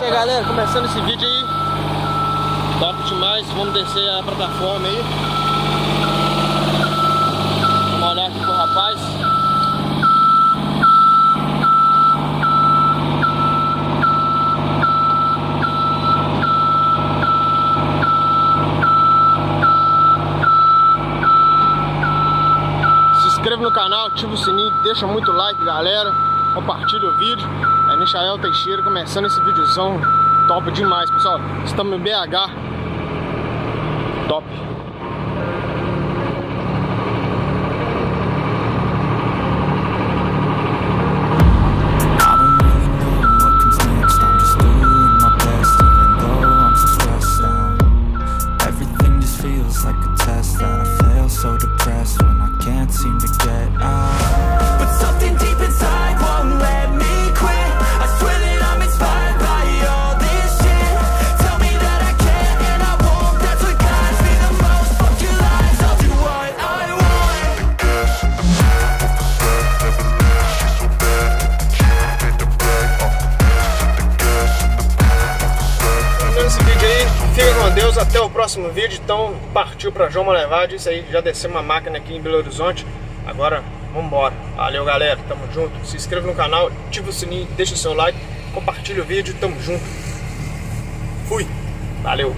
E aí galera, começando esse vídeo aí. Top demais, vamos descer a plataforma aí. Vamos olhar aqui pro rapaz. Se inscreva no canal, ativa o sininho, deixa muito like galera. Compartilha o vídeo Michael Teixeira começando esse videozão top demais pessoal. Estamos em BH Top. I Esse vídeo aí, fica com Deus, até o próximo vídeo. Então, partiu pra João Malevade. Isso aí, já desceu uma máquina aqui em Belo Horizonte. Agora, vambora. Valeu, galera. Tamo junto. Se inscreva no canal, ativa o sininho, deixa o seu like, compartilha o vídeo. Tamo junto. Fui. Valeu.